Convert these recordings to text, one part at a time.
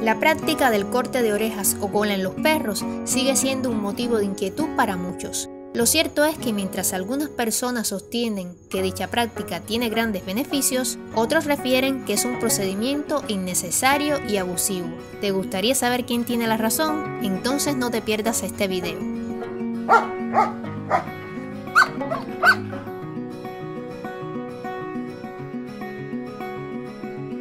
La práctica del corte de orejas o cola en los perros sigue siendo un motivo de inquietud para muchos. Lo cierto es que mientras algunas personas sostienen que dicha práctica tiene grandes beneficios, otros refieren que es un procedimiento innecesario y abusivo. ¿Te gustaría saber quién tiene la razón? Entonces no te pierdas este video.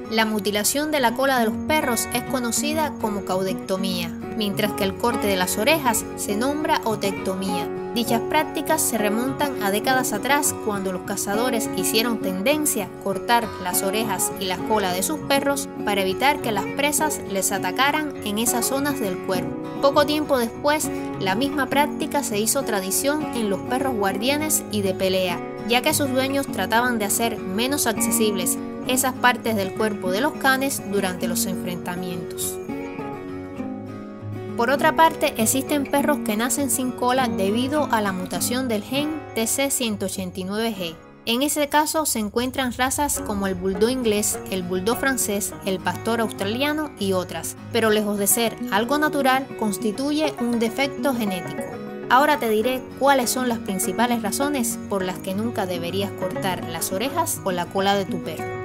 La mutilación de la cola de los perros es conocida como caudectomía, mientras que el corte de las orejas se nombra otectomía. Dichas prácticas se remontan a décadas atrás cuando los cazadores hicieron tendencia a cortar las orejas y la cola de sus perros para evitar que las presas les atacaran en esas zonas del cuerpo. Poco tiempo después, la misma práctica se hizo tradición en los perros guardianes y de pelea, ya que sus dueños trataban de hacer menos accesibles esas partes del cuerpo de los canes durante los enfrentamientos. Por otra parte, existen perros que nacen sin cola debido a la mutación del gen TC189G. En ese caso se encuentran razas como el bulldog inglés, el bulldog francés, el pastor australiano y otras, pero lejos de ser algo natural, constituye un defecto genético. Ahora te diré cuáles son las principales razones por las que nunca deberías cortar las orejas o la cola de tu perro.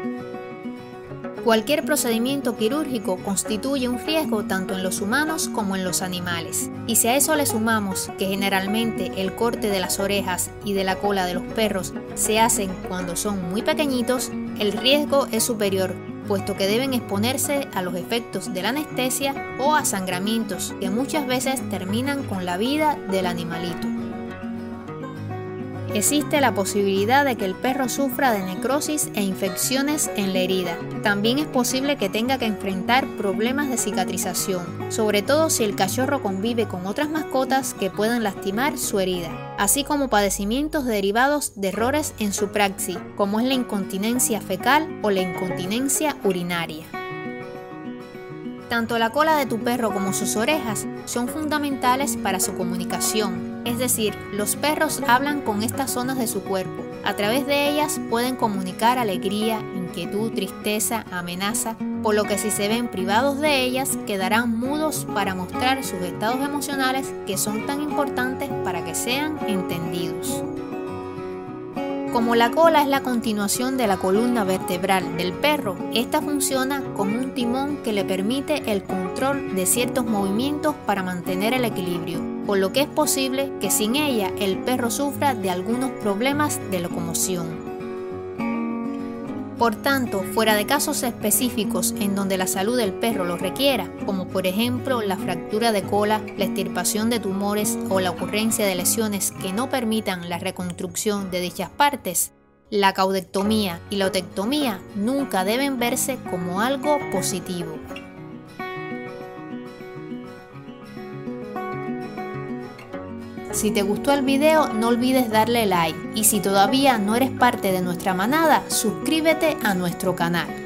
Cualquier procedimiento quirúrgico constituye un riesgo tanto en los humanos como en los animales. Y si a eso le sumamos que generalmente el corte de las orejas y de la cola de los perros se hacen cuando son muy pequeñitos, el riesgo es superior, puesto que deben exponerse a los efectos de la anestesia o a sangramientos que muchas veces terminan con la vida del animalito. Existe la posibilidad de que el perro sufra de necrosis e infecciones en la herida. También es posible que tenga que enfrentar problemas de cicatrización, sobre todo si el cachorro convive con otras mascotas que puedan lastimar su herida, así como padecimientos derivados de errores en su praxis, como es la incontinencia fecal o la incontinencia urinaria. Tanto la cola de tu perro como sus orejas son fundamentales para su comunicación, es decir, los perros hablan con estas zonas de su cuerpo. A través de ellas pueden comunicar alegría, inquietud, tristeza, amenaza, por lo que si se ven privados de ellas quedarán mudos para mostrar sus estados emocionales que son tan importantes para que sean entendidos. Como la cola es la continuación de la columna vertebral del perro, esta funciona como un timón que le permite el control de ciertos movimientos para mantener el equilibrio, por lo que es posible que sin ella el perro sufra de algunos problemas de locomoción. Por tanto, fuera de casos específicos en donde la salud del perro lo requiera, como por ejemplo la fractura de cola, la extirpación de tumores o la ocurrencia de lesiones que no permitan la reconstrucción de dichas partes, la caudectomía y la otectomía nunca deben verse como algo positivo. Si te gustó el video no olvides darle like y si todavía no eres parte de nuestra manada, suscríbete a nuestro canal.